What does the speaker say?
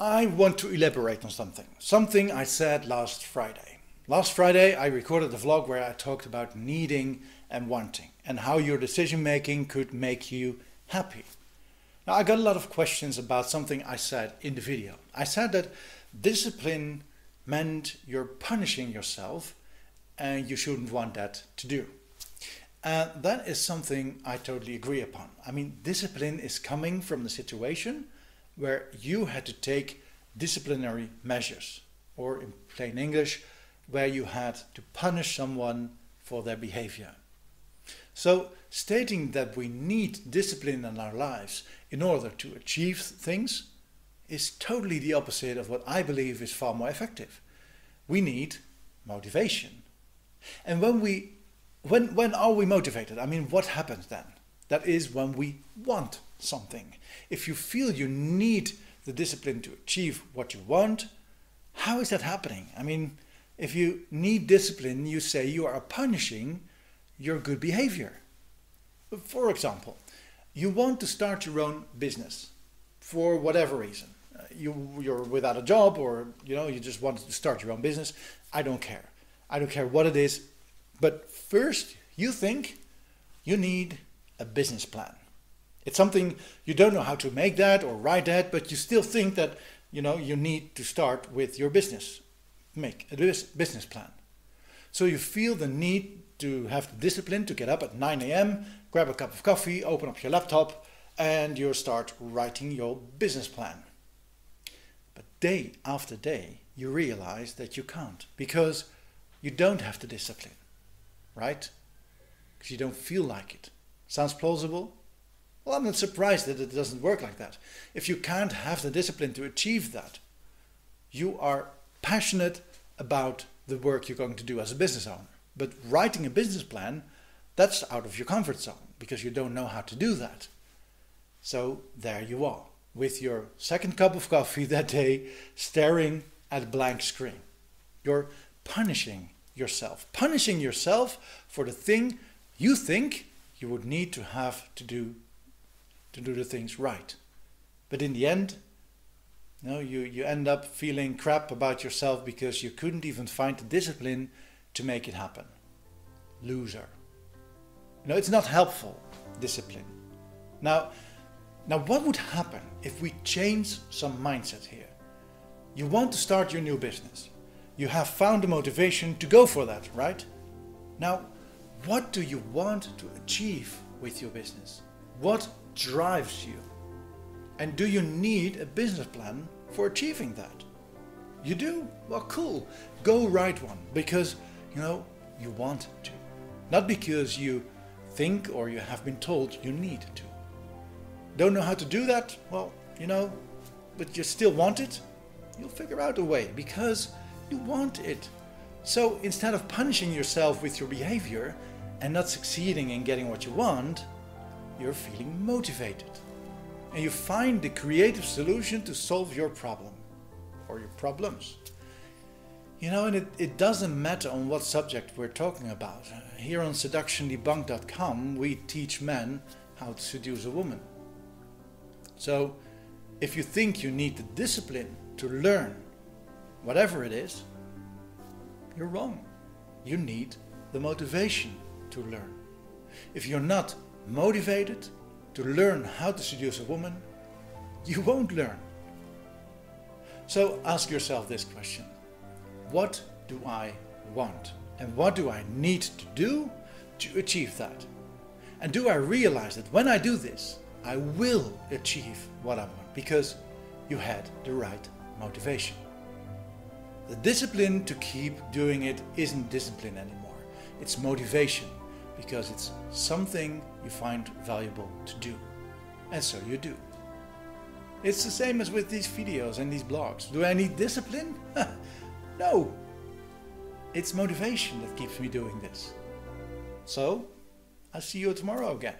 I want to elaborate on something. Something I said last Friday. Last Friday, I recorded a vlog where I talked about needing and wanting and how your decision making could make you happy. Now, I got a lot of questions about something I said in the video. I said that discipline meant you're punishing yourself and you shouldn't want that to do. Uh, that is something I totally agree upon. I mean, discipline is coming from the situation where you had to take disciplinary measures, or in plain English, where you had to punish someone for their behavior. So, stating that we need discipline in our lives in order to achieve things is totally the opposite of what I believe is far more effective. We need motivation. And when we when when are we motivated? I mean, what happens then? That is when we want something. If you feel you need the discipline to achieve what you want, how is that happening? I mean, if you need discipline, you say you are punishing your good behavior. For example, you want to start your own business for whatever reason. Uh, you, you're without a job or you know you just want to start your own business. I don't care. I don't care what it is. But first, you think you need a business plan. It's something you don't know how to make that or write that, but you still think that you know you need to start with your business. Make a business plan. So you feel the need to have the discipline to get up at 9 a.m., grab a cup of coffee, open up your laptop, and you start writing your business plan. But day after day, you realize that you can't because you don't have the discipline, right? Because you don't feel like it. Sounds plausible? Well, I'm not surprised that it doesn't work like that. If you can't have the discipline to achieve that, you are passionate about the work you're going to do as a business owner. But writing a business plan, that's out of your comfort zone because you don't know how to do that. So there you are, with your second cup of coffee that day, staring at a blank screen. You're punishing yourself, punishing yourself for the thing you think you would need to have to do to do the things right. But in the end, you know, you, you end up feeling crap about yourself because you couldn't even find the discipline to make it happen. Loser. You know, it's not helpful, discipline. Now, now what would happen if we change some mindset here? You want to start your new business. You have found the motivation to go for that, right? Now, what do you want to achieve with your business? What drives you? And do you need a business plan for achieving that? You do? Well, cool. Go write one because, you know, you want to. Not because you think or you have been told you need to. Don't know how to do that? Well, you know, but you still want it? You'll figure out a way because you want it. So instead of punishing yourself with your behavior and not succeeding in getting what you want, you're feeling motivated. And you find the creative solution to solve your problem or your problems. You know, and it, it doesn't matter on what subject we're talking about. Here on seductiondebunked.com, we teach men how to seduce a woman. So, if you think you need the discipline to learn whatever it is, you're wrong. You need the motivation to learn. If you're not motivated to learn how to seduce a woman, you won't learn. So ask yourself this question What do I want? And what do I need to do to achieve that? And do I realize that when I do this, I will achieve what I want because you had the right motivation? The discipline to keep doing it isn't discipline anymore, it's motivation because it's something you find valuable to do. And so you do. It's the same as with these videos and these blogs. Do I need discipline? no. It's motivation that keeps me doing this. So, I'll see you tomorrow again.